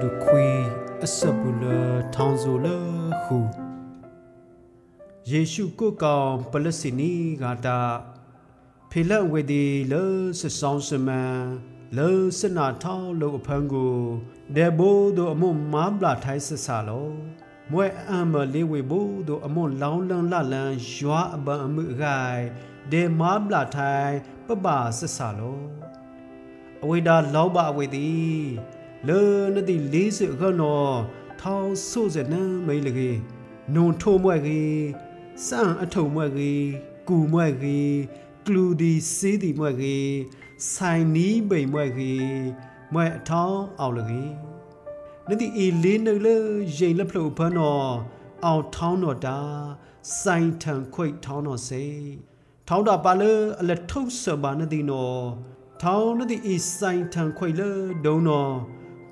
ဒုခွေအစပူလထောင်းဆိုလခုယေရှုကိုကောင်ပလစနီဂါတာဖေလက်ဝေဒီလဆဆောင်စမန်လောစနာထောင်းလောအဖန်ကိုဒေဘိုဒိုအမွန်မာဘလာထိုင်းဆဆာလောမွဲအမ်မလေးဝေဘိုဒိုအမွန်လောင်းလန်းလလန်ရွာအပန်အမှုဂိုင်ဒေမာဘလာထိုင်းပပဆဆာလောအဝိဒါလောဘအဝေဒီ လေနတိလေးစခနောထောင်းဆိုးစနမိလကေနုံထိုးမွဲကေစံအထုံမွဲကေကူမွဲကေကလူဒီစေးဒီမွဲကေဆိုင်နီးပိန်မွဲကေမွဲအထောင်းအောင်လကေနတိအီလေးနလေရင်လက်ဖလို့ဖန်းတော်အောင်ထောင်းတော်တာဆိုင်ထံခွိတ်ထောင်းတော်စေထောင်းတာပါလေအလက်ထုတ်စပါနတိနော်ထောင်းနတိအီဆိုင်ထံခွိတ်လေဒုံတော်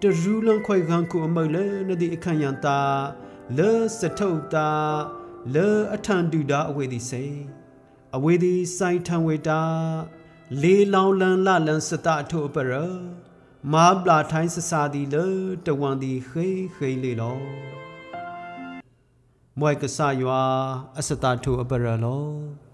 တရူးလန်ခွိခံခုအမလေနတိအခန့်ယန်တာလေစထုတ်တာလေအထန်တူတာအဝေဒီစေအဝေဒီဆိုင်ထံဝေတာလေလောင်လန်လလန်စတအထုအပရမာဘလာထိုင်းစစာဒီလေတဝန်ဒီခေခေလေလောမွိုက်ကဆာယွာအစတထုအပရလော